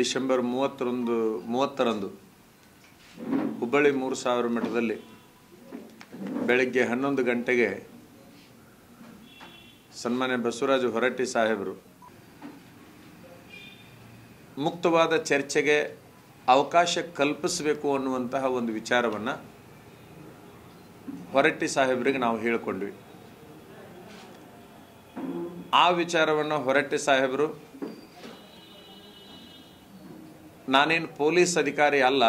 December ಮೂವತ್ತರಂದು ಮೂವತ್ತರಂದು ಹುಬ್ಬಳ್ಳಿ ಮೂರು ಸಾವಿರ ಮಠದಲ್ಲಿ ಬೆಳಗ್ಗೆ ಹನ್ನೊಂದು ಗಂಟೆಗೆ ಸನ್ಮಾನ್ಯ ಬಸವರಾಜ ಹೊರಟ್ಟಿ ಸಾಹೇಬರು ಮುಕ್ತವಾದ ಚರ್ಚೆಗೆ ಅವಕಾಶ ಕಲ್ಪಿಸಬೇಕು ಅನ್ನುವಂತಹ ಒಂದು ವಿಚಾರವನ್ನು ಹೊರಟ್ಟಿ ಸಾಹೇಬರಿಗೆ ನಾವು ಹೇಳಿಕೊಂಡ್ವಿ. ಆ ವಿಚಾರವನ್ನು ಹೊರಟ್ಟಿ ಸಾಹೇಬರು ನಾನೇನು ಪೊಲೀಸ್ ಅಧಿಕಾರಿ ಅಲ್ಲ,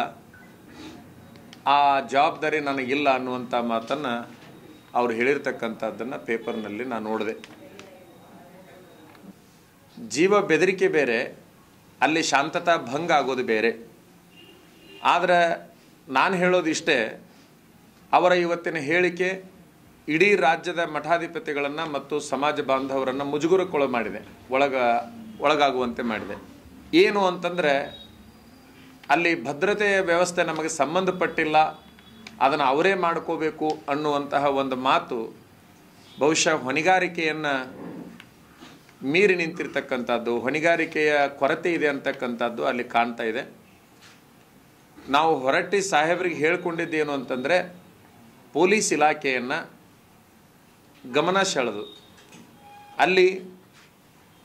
ಆ ಜವಾಬ್ದಾರಿ ನನಗಿಲ್ಲ ಅನ್ನುವಂಥ ಮಾತನ್ನು ಅವ್ರು ಹೇಳಿರ್ತಕ್ಕಂಥದ್ದನ್ನು ಪೇಪರ್ನಲ್ಲಿ ನಾನು ನೋಡಿದೆ. ಜೀವ ಬೆದರಿಕೆ ಬೇರೆ, ಅಲ್ಲಿ ಶಾಂತತಾ ಭಂಗ ಆಗೋದು ಬೇರೆ. ಆದರೆ ನಾನು ಹೇಳೋದು ಇಷ್ಟೇ, ಅವರ ಇವತ್ತಿನ ಹೇಳಿಕೆ ಇಡೀ ರಾಜ್ಯದ ಮಠಾಧಿಪತಿಗಳನ್ನು ಮತ್ತು ಸಮಾಜ ಬಾಂಧವರನ್ನು ಮುಜುಗುರಕ್ಕೊಳ ಮಾಡಿದೆ ಒಳಗ, ಒಳಗಾಗುವಂತೆ ಮಾಡಿದೆ. ಏನು ಅಂತಂದರೆ ಅಲ್ಲಿ ಭದ್ರತೆಯ ವ್ಯವಸ್ಥೆ ನಮಗೆ ಸಂಬಂಧಪಟ್ಟಿಲ್ಲ, ಅದನ್ನು ಅವರೇ ಮಾಡ್ಕೋಬೇಕು ಅನ್ನುವಂತಹ ಒಂದು ಮಾತು ಬಹುಶಃ ಹೊಣೆಗಾರಿಕೆಯನ್ನು ಮೀರಿ ನಿಂತಿರ್ತಕ್ಕಂಥದ್ದು, ಹೊಣೆಗಾರಿಕೆಯ ಕೊರತೆ ಇದೆ ಅಂತಕ್ಕಂಥದ್ದು ಅಲ್ಲಿ ಕಾಣ್ತಾ ಇದೆ. ನಾವು ಹೊರಟ್ಟಿ ಸಾಹೇಬರಿಗೆ ಹೇಳ್ಕೊಂಡಿದ್ದೇನು ಅಂತಂದರೆ, ಪೊಲೀಸ್ ಇಲಾಖೆಯನ್ನು ಗಮನ ಸೆಳೆದು, ಅಲ್ಲಿ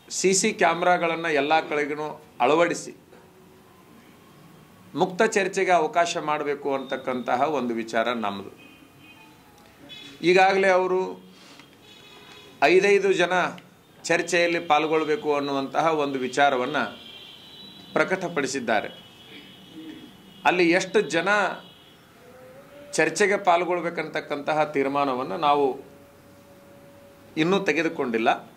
ಸಿ ಸಿ ಕ್ಯಾಮ್ರಾಗಳನ್ನು ಎಲ್ಲ ಕಡೆಗೂ ಅಳವಡಿಸಿ ಮುಕ್ತ ಚರ್ಚೆಗೆ ಅವಕಾಶ ಮಾಡಬೇಕು ಅಂತಕ್ಕಂತಹ ಒಂದು ವಿಚಾರ ನಮ್ಮದು ಈಗಾಗಲೇ ಅವರು ಐದೈದು ಜನ ಚರ್ಚೆಯಲ್ಲಿ ಪಾಲ್ಗೊಳ್ಳಬೇಕು ಅನ್ನುವಂತಹ ಒಂದು ವಿಚಾರವನ್ನು ಪ್ರಕಟಪಡಿಸಿದ್ದಾರೆ. ಅಲ್ಲಿ ಎಷ್ಟು ಜನ ಚರ್ಚೆಗೆ ಪಾಲ್ಗೊಳ್ಬೇಕಂತಕ್ಕಂತಹ ತೀರ್ಮಾನವನ್ನು ನಾವು ಇನ್ನೂ ತೆಗೆದುಕೊಂಡಿಲ್ಲ.